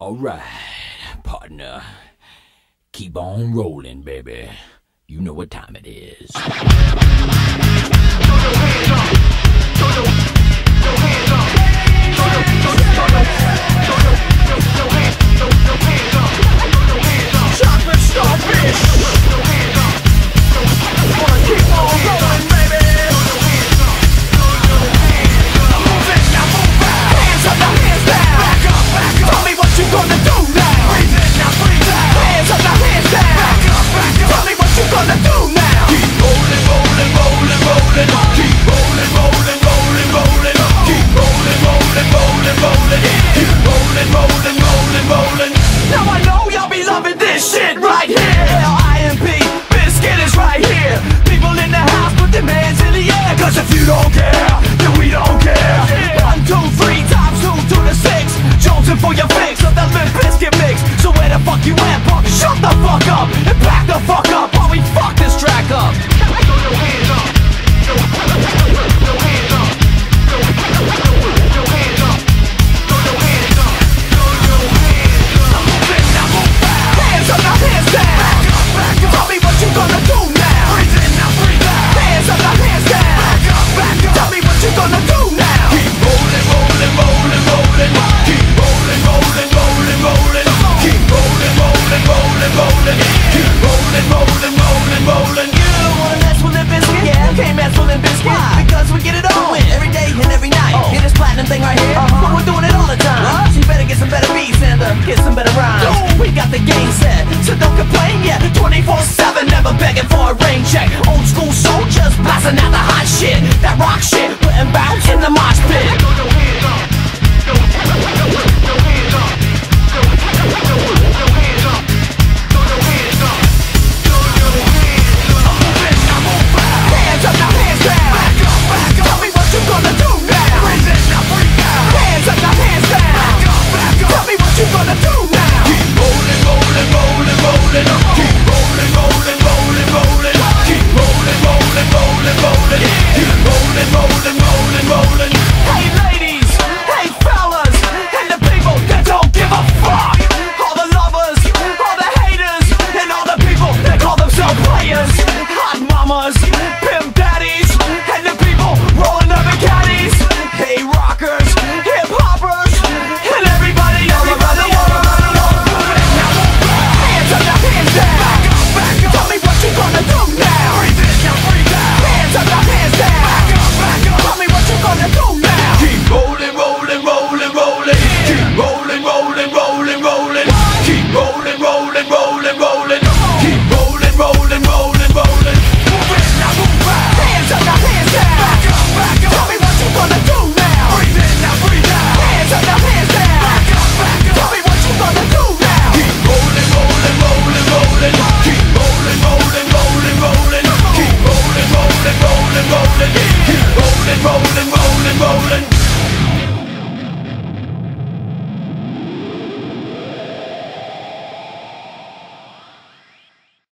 All right, partner. Keep on rolling, baby. You know what time it is. biscuit mix So where the fuck you at, punk? Shut the fuck up and back the fuck up While we fuck this track up